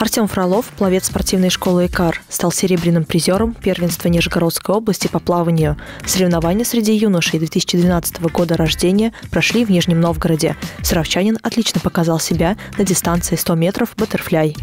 Артем Фролов, пловец спортивной школы «Икар», стал серебряным призером первенства Нижегородской области по плаванию. Соревнования среди юношей 2012 года рождения прошли в Нижнем Новгороде. Саровчанин отлично показал себя на дистанции 100 метров баттерфляй.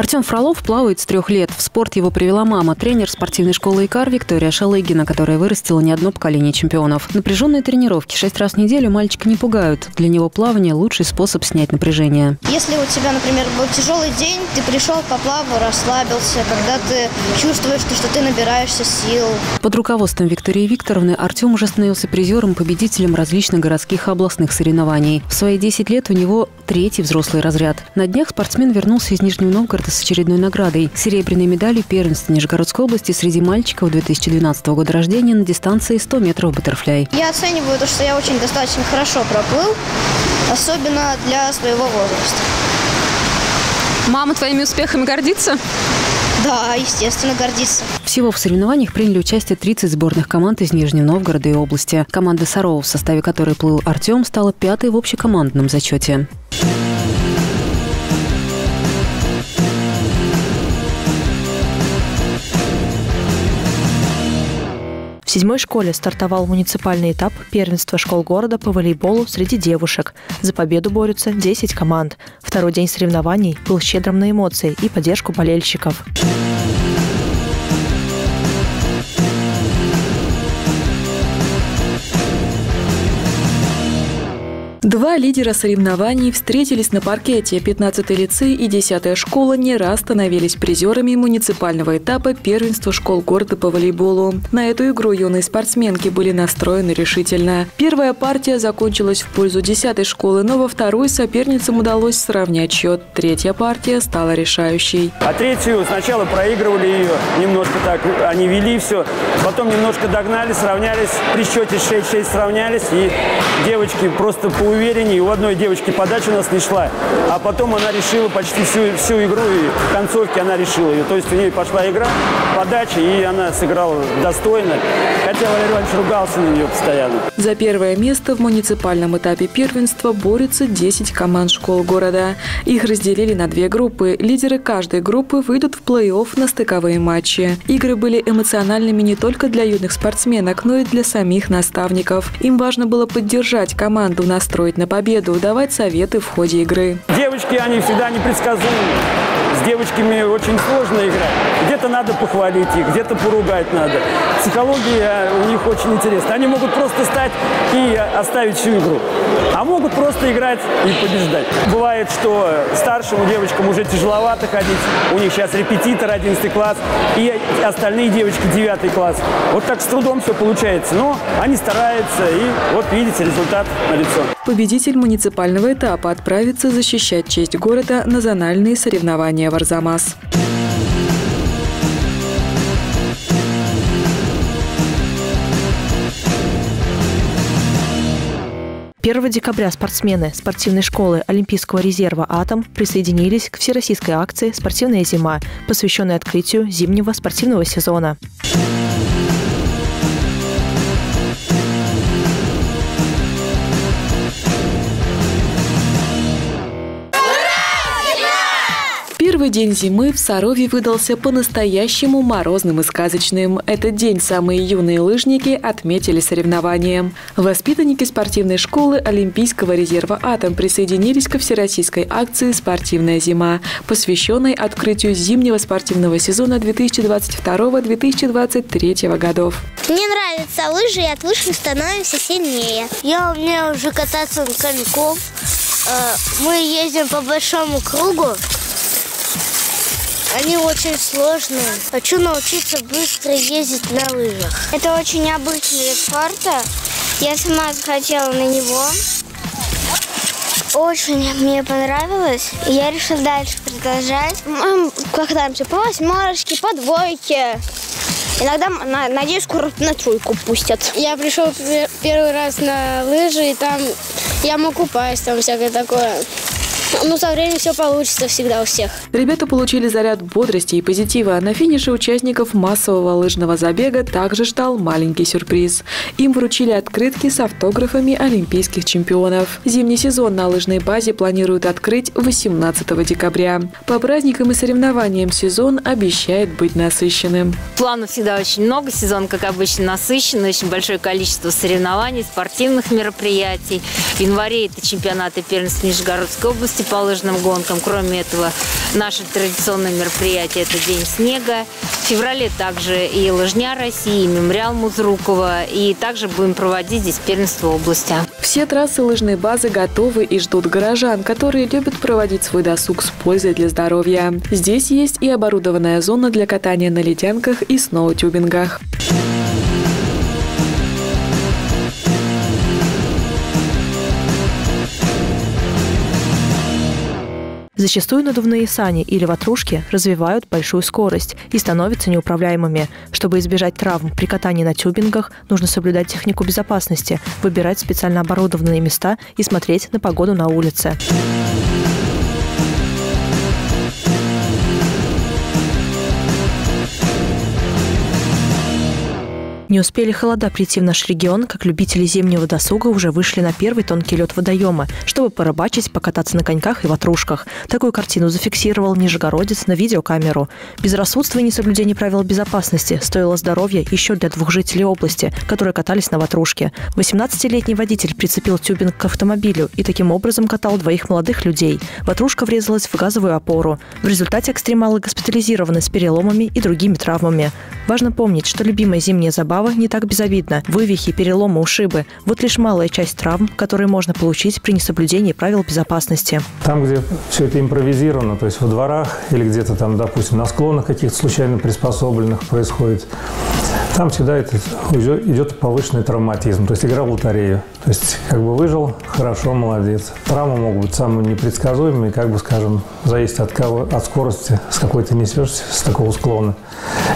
Артем Фролов плавает с трех лет. В спорт его привела мама, тренер спортивной школы ИКАР Виктория Шалыгина, которая вырастила не одно поколение чемпионов. Напряженные тренировки шесть раз в неделю мальчика не пугают. Для него плавание – лучший способ снять напряжение. Если у тебя, например, был тяжелый день, ты пришел, поплавал, расслабился, когда ты чувствуешь, что ты набираешься сил. Под руководством Виктории Викторовны Артем уже становился призером, победителем различных городских и областных соревнований. В свои 10 лет у него третий взрослый разряд. На днях спортсмен вернулся из Нижнего Новгорода с очередной наградой – серебряной медалью первенства Нижегородской области среди мальчиков 2012 года рождения на дистанции 100 метров баттерфляй. Я оцениваю то, что я очень достаточно хорошо проплыл, особенно для своего возраста. Мама твоими успехами гордится? Да, естественно, гордится. Всего в соревнованиях приняли участие 30 сборных команд из Нижнего Новгорода и области. Команда Сарова, в составе которой плыл Артем, стала пятой в общекомандном зачете. В седьмой школе стартовал муниципальный этап первенства школ города по волейболу среди девушек. За победу борются 10 команд. Второй день соревнований был щедрым на эмоции и поддержку болельщиков. Два лидера соревнований встретились на паркете. 15-й лицей и 10-я школа не раз становились призерами муниципального этапа первенства школ города по волейболу. На эту игру юные спортсменки были настроены решительно. Первая партия закончилась в пользу 10-й школы, но во второй соперницам удалось сравнять счет. Третья партия стала решающей. А третью сначала проигрывали ее, немножко так, они вели все, потом немножко догнали, сравнялись, при счете 6-6 сравнялись, и девочки просто по увереннее. У одной девочки подача у нас не шла, а потом она решила почти всю, всю игру, и в концовке она решила ее. То есть у нее пошла игра, подача, и она сыграла достойно. Хотя Валерий Иванович ругался на нее постоянно. За первое место в муниципальном этапе первенства борются 10 команд школ города. Их разделили на две группы. Лидеры каждой группы выйдут в плей-офф на стыковые матчи. Игры были эмоциональными не только для юных спортсменок, но и для самих наставников. Им важно было поддержать команду, настроить на победу, давать советы в ходе игры. Девочки, они всегда непредсказуемы. С девочками очень сложно играть. Где-то надо похвалить их, где-то поругать надо. Психология у них очень интересная. Они могут просто стать и оставить всю игру. А могут просто играть и побеждать. Бывает, что старшим девочкам уже тяжеловато ходить. У них сейчас репетитор 11 класс. И остальные девочки 9 класс. Вот так с трудом все получается. Но они стараются. И вот видите, результат налицо. Победитель муниципального этапа отправится защищать честь города на зональные соревнования в Арзамас. 1 декабря спортсмены спортивной школы Олимпийского резерва «Атом» присоединились к всероссийской акции «Спортивная зима», посвященной открытию зимнего спортивного сезона. День зимы в Сарове выдался по-настоящему морозным и сказочным. Этот день самые юные лыжники отметили соревнованием. Воспитанники спортивной школы Олимпийского резерва «Атом» присоединились ко всероссийской акции «Спортивная зима», посвященной открытию зимнего спортивного сезона 2022-2023 годов. Мне нравятся лыжи, и от лыж мы становимся сильнее. Я умею уже кататься коньком. Э, мы ездим по большому кругу. Они очень сложные. Хочу научиться быстро ездить на лыжах. Это очень необычный вид спорта. Я сама захотела на него. Очень мне понравилось. Я решила дальше продолжать. Мы катаемся по восьмерочке, по двойке. Иногда, надеюсь, скоро на тройку пустят. Я пришел первый раз на лыжи, и там я могу упасть, там всякое такое. Ну, со временем все получится всегда у всех. Ребята получили заряд бодрости и позитива. На финише участников массового лыжного забега также ждал маленький сюрприз. Им вручили открытки с автографами олимпийских чемпионов. Зимний сезон на лыжной базе планируют открыть 18 декабря. По праздникам и соревнованиям сезон обещает быть насыщенным. Планов всегда очень много. Сезон, как обычно, насыщенный. Очень большое количество соревнований, спортивных мероприятий. В январе это чемпионаты первенства Нижегородской области по лыжным гонкам. Кроме этого, наше традиционное мероприятие – это День снега. В феврале также и Лыжня России, и мемориал Музрукова. И также будем проводить здесь первенство области. Все трассы лыжной базы готовы и ждут горожан, которые любят проводить свой досуг с пользой для здоровья. Здесь есть и оборудованная зона для катания на ледянках и сноутюбингах. Зачастую надувные сани или ватрушки развивают большую скорость и становятся неуправляемыми. Чтобы избежать травм при катании на тюбингах, нужно соблюдать технику безопасности, выбирать специально оборудованные места и смотреть на погоду на улице. Не успели холода прийти в наш регион, как любители зимнего досуга уже вышли на первый тонкий лед водоема, чтобы порыбачить, покататься на коньках и ватрушках. Такую картину зафиксировал Нижегородец на видеокамеру. Безрассудство и несоблюдение правил безопасности стоило здоровья еще для двух жителей области, которые катались на ватрушке. 18-летний водитель прицепил тюбинг к автомобилю и таким образом катал двоих молодых людей. Ватрушка врезалась в газовую опору. В результате экстремалы госпитализированы с переломами и другими травмами. Важно помнить, что любимая зимняя забава не так безобидна. Вывихи, переломы, ушибы – вот лишь малая часть травм, которые можно получить при несоблюдении правил безопасности. Там, где все это импровизировано, то есть во дворах или где-то там, допустим, на склонах каких-то случайно приспособленных происходит, там всегда это идет повышенный травматизм, то есть игра в лотерею. То есть как бы выжил, хорошо, молодец. Травмы могут быть самые непредсказуемые, как бы, скажем, зависит от, кого, от скорости, с какой ты несешься, с такого склона,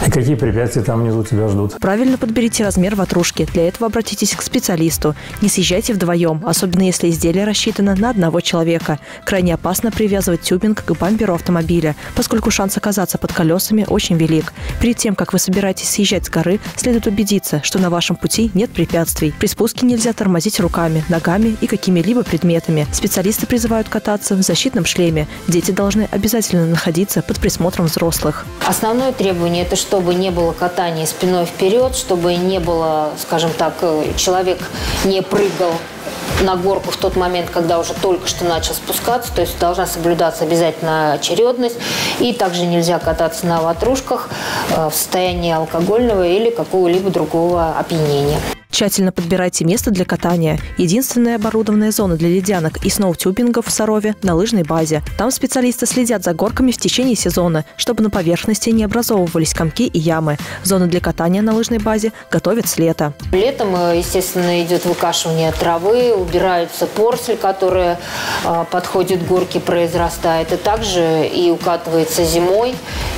и какие препятствия там внизу тебя ждут. Правильно подберите размер ватрушки. Для этого обратитесь к специалисту. Не съезжайте вдвоем, особенно если изделие рассчитано на одного человека. Крайне опасно привязывать тюбинг к бамперу автомобиля, поскольку шанс оказаться под колесами очень велик. Перед тем, как вы собираетесь съезжать с горы, следует убедиться, что на вашем пути нет препятствий. При спуске нельзя тормозить руками, ногами и какими-либо предметами. Специалисты призывают кататься в защитном шлеме. Дети должны обязательно находиться под присмотром взрослых. Основное требование – это чтобы не было катания спиной вперед, чтобы не было, скажем так, э, человек не прыгал на горку в тот момент, когда уже только что начал спускаться, то есть должна соблюдаться обязательно очередность. И также нельзя кататься на ватрушках э, в состоянии алкогольного или какого-либо другого опьянения. Тщательно подбирайте место для катания. Единственная оборудованная зона для ледянок и сноутюбингов в Сарове на лыжной базе. Там специалисты следят за горками в течение сезона, чтобы на поверхности не образовывались комки и ямы. Зоны для катания на лыжной базе готовят с лета. Летом, э, естественно, идет выкашивание травы, убираются порсель, которая э, подходит к горке, произрастает. И также и укатывается зимой.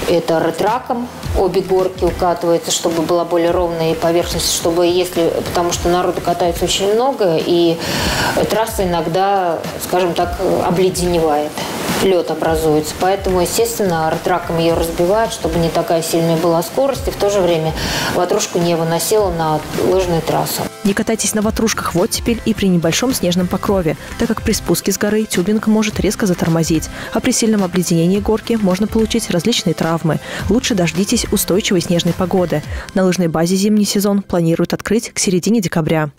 Это ретраком обе горки укатываются, чтобы была более ровная поверхность, чтобы если потому что народу катается очень много, и трасса иногда, скажем так, обледеневает лед образуется. Поэтому, естественно, артраком ее разбивают, чтобы не такая сильная была скорость, и в то же время ватрушку не выносила на лыжную трассу. Не катайтесь на ватрушках в оттепель и при небольшом снежном покрове, так как при спуске с горы тюбинг может резко затормозить, а при сильном обледенении горки можно получить различные травмы. Лучше дождитесь устойчивой снежной погоды. На лыжной базе зимний сезон планируют открыть к середине декабря.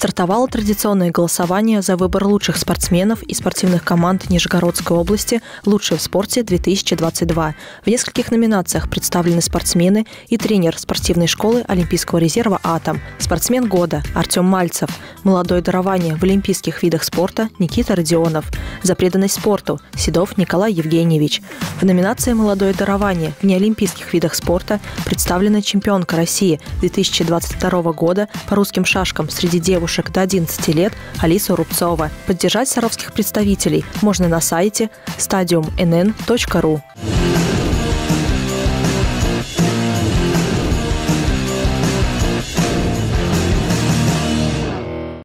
Стартовало традиционное голосование за выбор лучших спортсменов и спортивных команд Нижегородской области «Лучшие в спорте-2022». В нескольких номинациях представлены спортсмены и тренер спортивной школы Олимпийского резерва «Атом», спортсмен года Артем Мальцев, молодое дарование в олимпийских видах спорта Никита Родионов, за преданность спорту Седов Николай Евгеньевич. В номинации «Молодое дарование» в неолимпийских видах спорта представлена чемпионка России 2022 года по русским шашкам среди девушек девушек до 11 лет Алиса Рубцова. Поддержать саровских представителей можно на сайте stadiumnn.ru.